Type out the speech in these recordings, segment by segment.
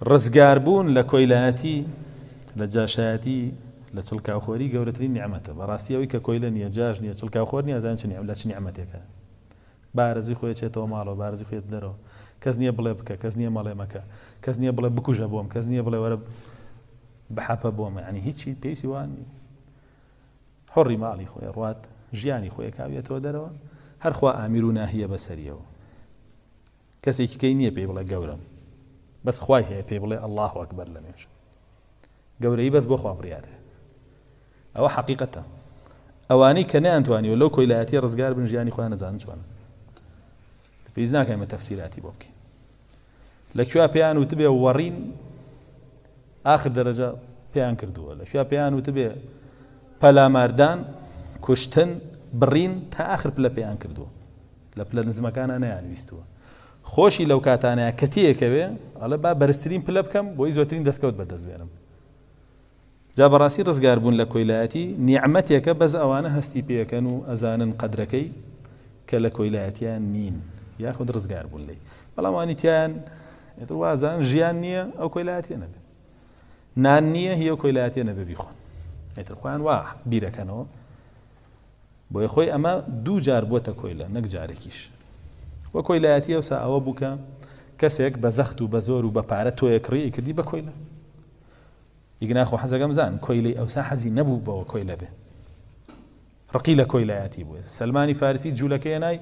ڕزگاربوون لە کۆیلایەتی، لە جاشایەتی، لە چڵکاوخۆری گەورەترین نیعمەتە، بەڕاستی ئەوەی کە کۆیلە نییە، جاش نییە، چڵکاوخۆر نییە ئەزانێت چ نیعمەتێکە، لە چ نیعمەتێکە. بە ئارەزووی خۆی ئەچێتەوە ماڵەوە، بە ئارەزووی خۆی ئەچێتە دەرەوە، کەس نییە بڵێ بکە، کەس نییە مەڵێ مەکە، کەس نییە بڵێ بکوژە بۆم، کەس نییە بڵێ وەرە بحەپە بۆم، یانی هیچی پێویستی بەوان نییە. حۆڕی ماڵی خۆی ئەڕوات، ژیانی خۆی ئەکا و یەتەوە دەرەوە، هەر خوا ئامیر و ناهییە بەسەریەوە. کەسێکی کەی نیە پێی بڵێ گەورەم بەس خوای هەیە پێی بڵێ اللە اکبر لە نوێژ گەورەی بەس بۆ خوا بڕیارە ئەوە حقیقەتە ئەوانەی کە نەیانتوانیوە لەو کۆیلایەتی ڕزگار بن ژیانی خۆیان نەزانن چۆنە پێویست ناکەمە تەفسیراتی بۆ بکەین لە کوێ پێیان وتبێ وەڕین آخر دەرەجە پێیان کردووە لە کوێ پێیان وتبێ پەلاماردان کوشتن بڕین تا آخر پلە پێیان کردووە لە پلە نزمەکانا نەیان ویستووە. خۆشی لەو کاتانەیا کە تێیەکەوێ ئەڵێ با بەرزترین پلە بکەم بۆی زۆرترین دەستکەوت بەدەست بێنم. جا بەڕاستی ڕزگار بوون لە کۆیلایەتی نیعمەتێکە بەس ئەوانە هەستی پێیەکەن و ئەزانن قەدرەکەی کە لە کۆیلایەتیا نین یاخود ڕزگار بوون لێی بەڵام ئەوانی تیایان ئیتر وازان ژیان نییە ئەو کۆیلایەتیە نەبێ نان نییە هی ئەو کۆیلایەتیە نەبێ بیخۆن ئیتر خۆیان وا بیرەکەنەوە بۆیە خۆی ئەمە دوو جار بوەتە کۆیلە نەک جارێکیش وە کۆیلایەتی ئەوسا ئەوە بوو کە کەسێک بە زەخت و بە زۆر و بە پارە تۆیە کڕی ئەیکردی بە کۆیلە ئیگناخۆ حەزەکەم زان کۆیلەی ئەوسا حەزی نەبوو بەوە کۆیلە بێ ڕقی لە کۆیلایەتی بوو سلمانی فارسی جوولەکەی نای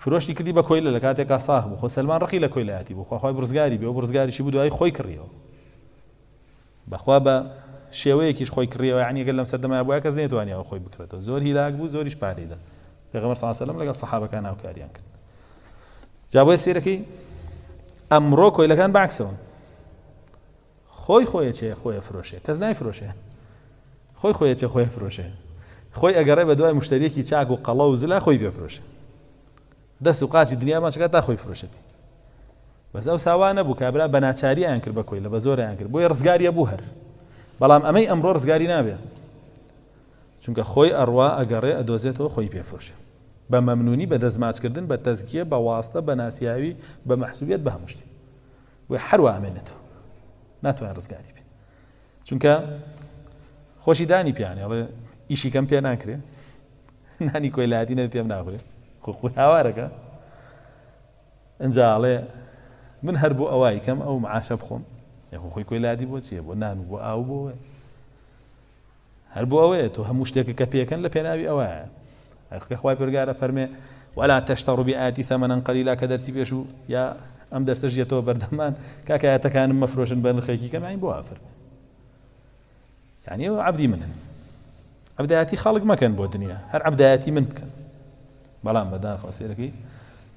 فرۆشتی کردی بە کۆیلە لە کاتێکا ساخ بوو خۆ سلمان ڕقی لە کۆیلایەتی بوو خۆخوای بڕزگاری بێ و بڕزگاریشی بوو دوای خۆی کڕیەوە بەخوا بە شێوەیەکیش خۆی کڕیەوە یەعنی گەر لەم سەردەمە بوایە کەس نەیتوانیەوە خۆی بکڕێتەوە زۆر هیلاک بوو زۆریش پارەی دا پێغەمبەر صلی اللە علیە و سلم لەگەڵ سەحابەکان هاوکاریان کرد جا بۆیە سێرەکەی ئەمڕۆ کۆیلەکان باکسەون خۆی خۆیە چێ خۆیە فرۆشێ کەس نای فرۆشێ خۆی خۆیە چێ خۆیە فرۆشێ خۆی ئەگەڕێ بە دوای مشتریەکی چاک و قەڵە و زلا خۆی پێفرۆشێ دەست و قاچی دنیامان شکا تا خۆی فرۆشەکەی بەس ئەوسا وا نەبوو کابرا بە ناچاریان کرد بە کۆیلە بە زۆریان کرد بۆیە ڕزگاریە بوو هەر بەڵام ئەمەی ئەمڕۆ ڕزگاری نابێ چونکە خۆی ئەڕوا ئەگەڕێ ئەدۆزێتەوە خۆی پێفرۆشێ بە مەمنونی بە دەستماچکردن بە تەزکیە بە واستە بە ناسیاوی بە مەحسوبیت بە هەموو شتێ بۆی هەروە ئەمێنێتەوە ناتوانێت ڕزگاری بێ چونکە خۆشی دانی پیانێ ئەڵێ ئیشی کەم پێ ناکرێ نانی کۆیلایەتی نەبێ پێم ناخورێ خۆ خۆی هاوارەکە ئەجا ئەڵێ من هەر بۆ ئەوای کەم ئەو معاشە بخۆم یخۆ خۆی کۆیلایەتی بۆ چیە بۆ نان و بۆ ئاو بۆ هەر بۆ ئەوەیە تۆ هەموو شتێکە کە پێکەن لە پێناوی ئەوایە کە خوای پرگارە فەرمێ ولا تشتروا بآياتي ثمنا قليلا کە دەرسی پێشوو یا ئەم دەرسە ژێتەوە بەردەمان کاکایەتەکانم مەفرۆشن بە نرخێکی کەم عین بۆ ئافر یعنی ئەو عبدی منن عبدایەتی خەڵک مەکەن بۆ دنیا هەر عبدایەتی من بکەن بەڵام بەداخەوە سێرەکەی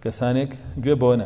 کەسانێک گوێ بۆ نە